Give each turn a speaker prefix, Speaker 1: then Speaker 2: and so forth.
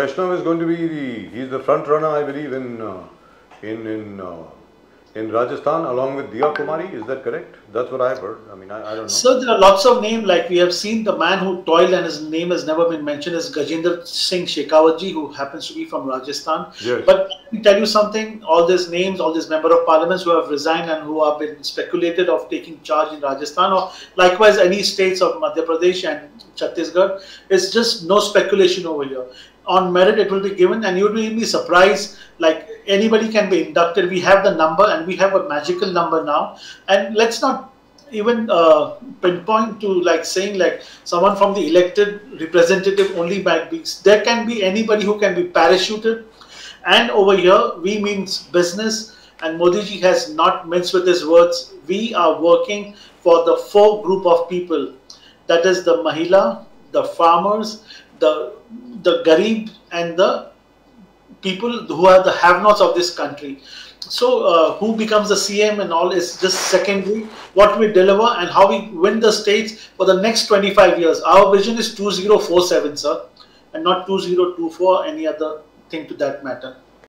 Speaker 1: Vaishnav is going to be the he's the front runner, I believe, in uh, in in uh, in Rajasthan along with Diya Kumari. Is that correct? That's what I've heard. I mean, I, I don't know.
Speaker 2: So there are lots of names. Like we have seen, the man who toiled and his name has never been mentioned is Gajendra Singh Shekhawatji, who happens to be from Rajasthan.
Speaker 1: Yes.
Speaker 2: But let me tell you something. All these names, all these member of parliaments who have resigned and who have been speculated of taking charge in Rajasthan, or likewise any states of Madhya Pradesh and Chhattisgarh, it's just no speculation over here on merit it will be given and you will be surprised like anybody can be inducted. We have the number and we have a magical number now. And let's not even uh, pinpoint to like saying like someone from the elected representative only might be there can be anybody who can be parachuted. And over here we means business. And Modi ji has not minced with his words. We are working for the four group of people. That is the mahila the farmers the the garib and the people who are the have-nots of this country. So uh, who becomes the CM and all is just secondary. What we deliver and how we win the states for the next 25 years. Our vision is 2047, sir, and not 2024 any other thing to that matter.